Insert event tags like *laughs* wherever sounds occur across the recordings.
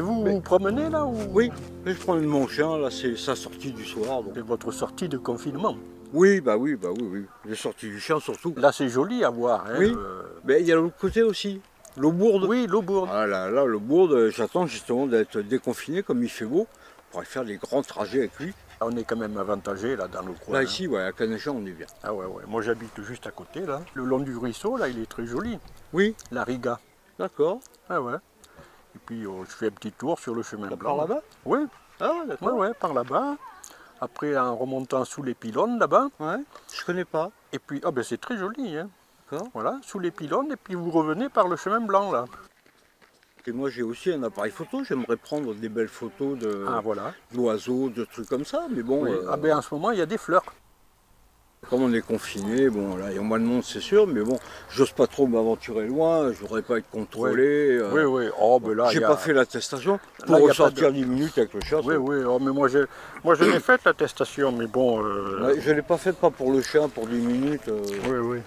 Et vous Mais- vous promenez là ou Oui, mais je promène mon chien, là c'est sa sortie du soir. C'est votre sortie de confinement. Oui, bah oui, bah oui, oui. Les sorties du chien surtout. Là, c'est joli à voir. hein, Oui. euh, Mais il y a l'autre côté aussi, l'eau bourde. Oui, l'eau bourde. Ah là, là, le bourde, euh, j'attends justement d'être déconfiné comme il fait beau pour aller faire des grands trajets avec lui. On est quand même avantagé là dans le coin. Là hein. ici, ouais, à Canéchan, on est bien. Ah ouais, ouais. Moi j'habite juste à côté là. Le long du ruisseau là, il est très joli. Oui, La Riga. d'accord. Ah ouais. Et puis euh, je fais un petit tour sur le chemin blanc. Par là-bas Oui, Ah, ouais, par là-bas. Après en remontant sous les pylônes là-bas. Ouais, je connais pas. Et puis, ah ben c'est très joli. Hein. D'accord. Voilà, sous les pylônes. Et puis vous revenez par le chemin blanc là. Et moi j'ai aussi un appareil photo, j'aimerais prendre des belles photos de Ah voilà. d'oiseaux, de trucs comme ça, mais bon, Oui. euh, Ah ben en ce moment il y a des fleurs. Comme on est confiné, bon là il y a moins de monde c'est sûr, mais bon, j'ose pas trop m'aventurer loin, je voudrais pas être contrôlé. euh, Oui, oui. Oh ben là, J'ai a- pas fait l'attestation pour ressortir 10 minutes avec le chien. Oui, ça- oui. Oh, mais moi je, moi je l'ai faite l'attestation, mais bon. euh, Ouais, je l'ai pas faite pas pour le chien, pour 10 minutes. euh, Oui, oui.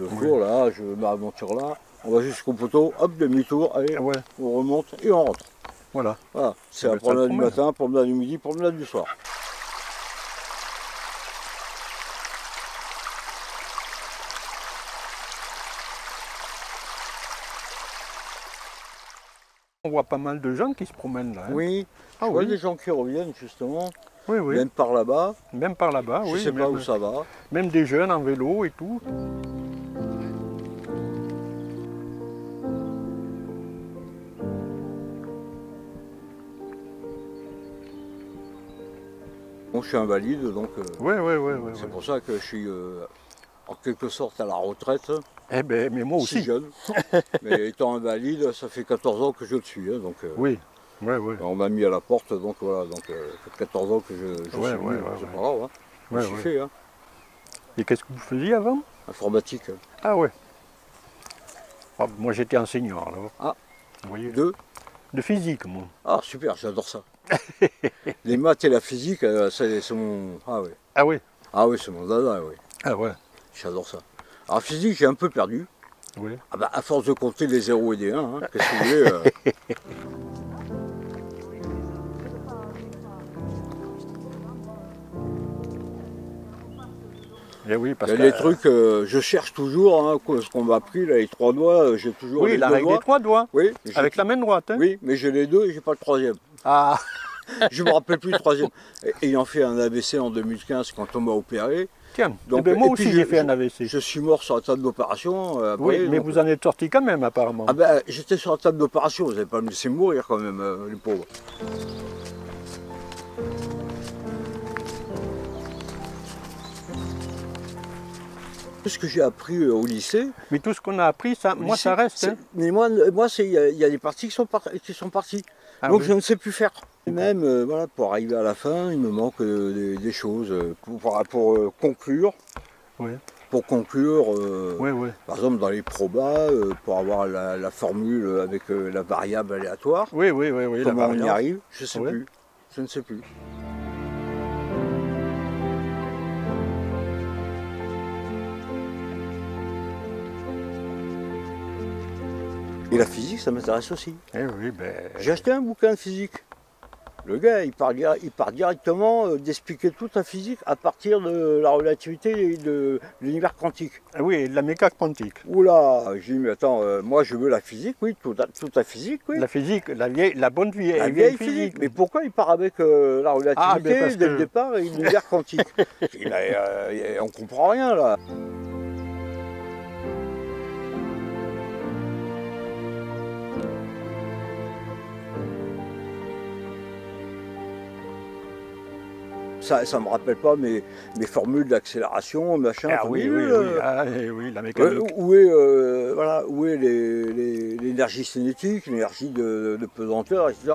Le jour là, je m'aventure là, on va jusqu'au poteau, hop, demi-tour, allez, Ouais, on remonte et on rentre. voilà. Voilà, c'est la promenade du matin, promenade du midi, promenade du soir. On voit pas mal de gens qui se promènent là. hein. Oui, Ah je oui. des gens qui reviennent justement, Oui, oui. même par là-bas, Même par là-bas, je oui. sais pas où ça va. même des jeunes en vélo et tout. Bon, je suis invalide, donc euh, Oui, oui, oui. oui, c'est pour ça que je suis euh, en quelque sorte à la retraite, Eh ben, mais moi si aussi. jeune. *laughs* Mais étant invalide, ça fait 14 ans que je le suis. hein, donc, euh, Oui, oui, oui. On m'a mis à la porte, donc voilà, donc euh, ça fait 14 ans que je, je Ouais, suis ouais, c'est pas grave, hein. je suis fait, hein. Et qu'est-ce que vous faisiez avant? Informatique. Ah ouais. Ah, moi j'étais enseignant alors. Ah. Vous voyez Deux. De physique, moi. Ah super, j'adore ça. *laughs* Les maths et la physique, euh, c'est c'est mon... Ah oui, Ah oui. ah, oui c'est mon dada, oui. Ah ouais. J'adore ça. Alors physique, j'ai un peu perdu. Oui. Ah bah, à force de compter les 0 et des 1, hein, qu'est-ce que vous voulez euh, *laughs* Eh oui, Il parce y a que. des trucs, euh, je cherche toujours, hein, ce qu'on m'a appris, là, les trois doigts, euh, j'ai toujours Oui, les la deux règle doigts. des trois doigts. Oui, Avec la main droite. hein. oui, mais j'ai les deux et j'ai pas le troisième. Ah. Je me rappelle plus le troisième. Ayant fait un AVC en 2015 quand on m'a opéré, Tiens. Donc, eh ben, moi aussi j'ai fait un AVC. je suis mort sur la table d'opération. euh, Oui, mais donc, vous en êtes sorti quand même apparemment. Ah ben, j'étais sur la table d'opération, vous n'avez pas me laissé mourir quand même, euh, les pauvres. Tout ce que j'ai appris euh, au lycée, Mais tout ce qu'on a appris, ça, moi lycée, ça reste. hein. Mais moi, il y, a- y a des parties qui sont, par- qui sont parties. Ah Donc oui. je ne sais plus faire. Et même, euh, voilà, pour arriver à la fin, il me manque euh, des, des choses euh, pour, pour- pour, euh, conclure. Pour conclure, par exemple dans les probas, pour avoir la, la formule avec la variable aléatoire. Oui, oui, oui, oui. la Comment on y arrive Je ne sais plus. Je ne sais plus. Et la physique, ça m'intéresse aussi. Eh oui, ben. J'ai acheté un bouquin de physique. Le gars, il part, dir- il part directement euh, d'expliquer toute la physique à partir de la relativité et de l'univers quantique. Ah Oui, de la mécanique quantique. Oula, j'ai dit, mais attends, euh, moi je veux la physique, oui, toute la, toute la physique, oui. La physique, la vieille, la bonne vieille, La vieille vieille physique. Mais pourquoi il part avec euh, la relativité Ah, parce dès que- le départ et l'univers quantique? *laughs* Mais, euh, On comprend rien là. Ça, ça me rappelle pas mes, mes formules d'accélération, machin. Ah oui, oui, oui, euh, ah, eh oui, la Ouais, mécanique. où est, euh, voilà, où est l'énergie cinétique, l'énergie de, de pesanteur, etc.